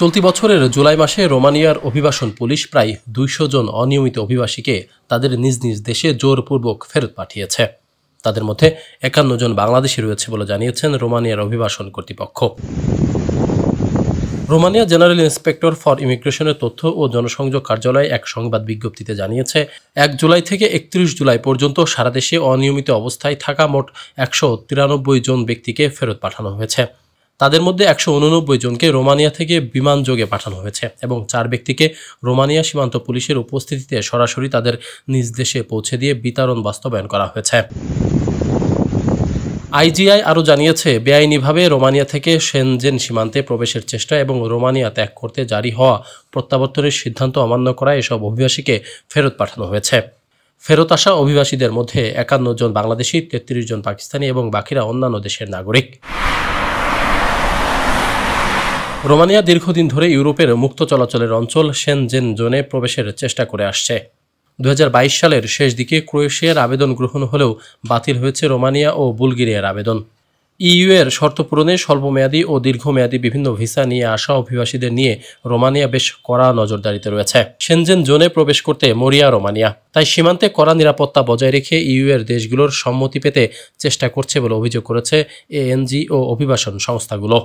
চলতি বছরের জুলাই মাসে রোমানিয়ার অভিবাসন পুলিশ প্রায় দুইশো জন অনিয়মিত অভিবাসীকে তাদের নিজ নিজ দেশে জোরপূর্বক ফেরত পাঠিয়েছে। তাদের মধ্যে একান্ন জন বাংলাদেশি রয়েছে বলে জানিয়েছেন রোমানিয়ার অভিবাসন কর্তৃপক্ষ। রোমানিয়া জেনারেল ইন্সপেক্টর ফর ইমিগ্রেশনের তথ্য ও জনসংযোগ কার্যালয় এক সংবাদ বিজ্ঞপ্তিতে জানিয়েছে, এক জুলাই থেকে একত্রিশ জুলাই পর্যন্ত সারা দেশে অনিয়মিত অবস্থায় থাকা মোট একশো তিরানব্বই জন ব্যক্তিকে ফেরত পাঠানো হয়েছে। তাদের মধ্যে একশো উননব্বই জনকে রোমানিয়া থেকে বিমান যোগে পাঠানো হয়েছে এবং চার ব্যক্তিকে রোমানিয়া সীমান্ত পুলিশের উপস্থিতিতে সরাসরি তাদের নিজ দেশে পৌঁছে দিয়ে বিতরণ বাস্তবায়ন করা হয়েছে। আইজিআই আরও জানিয়েছে, বেআইনিভাবে রোমানিয়া থেকে সেনজেন সীমান্তে প্রবেশের চেষ্টা এবং রোমানিয়া ত্যাগ করতে জারি হওয়া প্রত্যাবর্তনের সিদ্ধান্ত অমান্য করা এসব অভিবাসীকে ফেরত পাঠানো হয়েছে। ফেরত আসা অভিবাসীদের মধ্যে একান্ন জন বাংলাদেশি, তেত্রিশ জন পাকিস্তানি এবং বাকিরা অন্যান্য দেশের নাগরিক। রোমানিয়া দীর্ঘদিন ধরে ইউরোপের মুক্ত চলাচলের অঞ্চল সেনজেন জোনে প্রবেশের চেষ্টা করে আসছে। দু হাজার বাইশ সালের শেষ দিকে ক্রোয়েশিয়ার আবেদন গ্রহণ হলেও বাতিল হয়েছে রোমানিয়া ও বুলগেরিয়ার আবেদন। ইইউ এর শর্ত পূরণে স্বল্পমেয়াদী ও দীর্ঘমেয়াদী বিভিন্ন ভিসা নিয়ে আসা অভিবাসীদের নিয়ে রোমানিয়া বেশ কড়া নজরদারিতে রয়েছে। সেনজেন জোনে প্রবেশ করতে মরিয়া রোমানিয়া। তাই সীমান্তে কড়া নিরাপত্তা বজায় রেখে ইইউ এর দেশগুলোর সম্মতি পেতে চেষ্টা করছে বলে অভিযোগ করেছে এএনজি ও অভিবাসন সংস্থাগুলো।